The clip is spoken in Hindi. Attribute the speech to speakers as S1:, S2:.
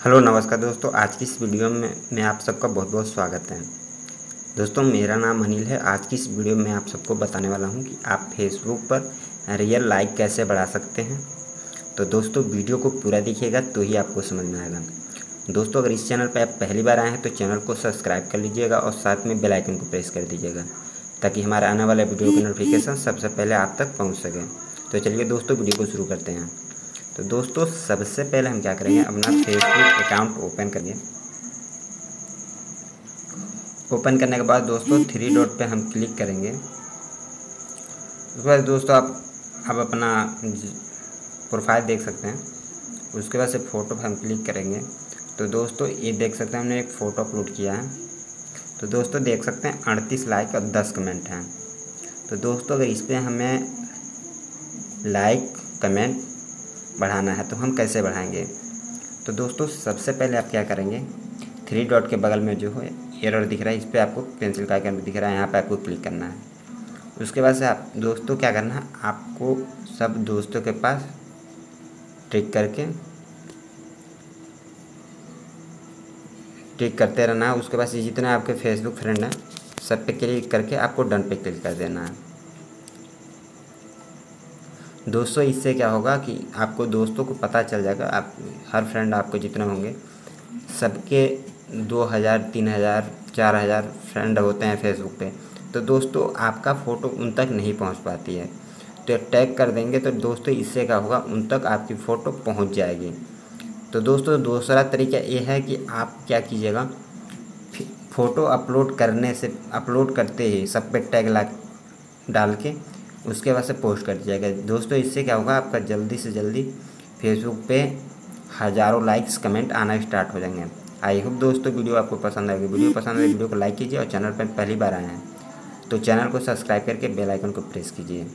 S1: हेलो, नमस्कार दोस्तों। आज की इस वीडियो में मैं आप सबका बहुत बहुत स्वागत है। दोस्तों, मेरा नाम अनिल है। आज की इस वीडियो में आप सबको बताने वाला हूँ कि आप फेसबुक पर रियल लाइक कैसे बढ़ा सकते हैं। तो दोस्तों, वीडियो को पूरा देखिएगा तो ही आपको समझ में आएगा। दोस्तों, अगर इस चैनल पर आप पहली बार आए हैं तो चैनल को सब्सक्राइब कर लीजिएगा और साथ में बेलाइकन को प्रेस कर दीजिएगा, ताकि हमारे आने वाले वीडियो की नोटिफिकेशन सबसे पहले आप तक पहुँच सके। तो चलिए दोस्तों, वीडियो को शुरू करते हैं। तो दोस्तों, सबसे पहले हम क्या करेंगे, अपना फेसबुक अकाउंट ओपन करिए। ओपन करने के बाद दोस्तों थ्री डॉट पे हम क्लिक करेंगे। उसके बाद दोस्तों, आप अब अपना प्रोफ़ाइल देख सकते हैं। उसके बाद से फ़ोटो पर हम क्लिक करेंगे। तो दोस्तों, ये देख सकते हैं, हमने एक फ़ोटो अपलोड किया है। तो दोस्तों, देख सकते हैं, अड़तीस लाइक और दस कमेंट हैं। तो दोस्तों, अगर इस पर हमें लाइक कमेंट बढ़ाना है तो हम कैसे बढ़ाएँगे? तो दोस्तों, सबसे पहले आप क्या करेंगे? थ्री डॉट के बगल में जो है एरर दिख रहा है, इस पर आपको पेंसिल का आइकन दिख रहा है, यहाँ पर आपको क्लिक करना है। उसके बाद से आप दोस्तों क्या करना है, आपको सब दोस्तों के पास टिक करके टिक करते रहना है। उसके बाद जितने आपके फेसबुक फ्रेंड हैं, सब पे क्लिक करके आपको डन पे क्लिक कर देना है। दोस्तों, इससे क्या होगा कि आपको दोस्तों को पता चल जाएगा, आप, हर फ्रेंड आपको जितने होंगे, सबके दो हज़ार, तीन हज़ार, चार हज़ार फ्रेंड होते हैं फेसबुक पे। तो दोस्तों, आपका फ़ोटो उन तक नहीं पहुँच पाती है। तो टैग कर देंगे तो दोस्तों, इससे क्या होगा, उन तक आपकी फ़ोटो पहुँच जाएगी। तो दोस्तों, दूसरा तरीका ये है कि आप क्या कीजिएगा फ़ोटो अपलोड करने से अपलोड करते ही सब पे टैग ला, डाल के उसके बाद से पोस्ट कर दिया जाएगा दोस्तों, इससे क्या होगा, आपका जल्दी से जल्दी फेसबुक पे हज़ारों लाइक्स कमेंट आना स्टार्ट हो जाएँगे। आई होप दोस्तों, वीडियो आपको पसंद आएगी। वीडियो पसंद आए, वीडियो को लाइक कीजिए और चैनल पर पहली बार आए हैं तो चैनल को सब्सक्राइब करके बेलाइकन को प्रेस कीजिए।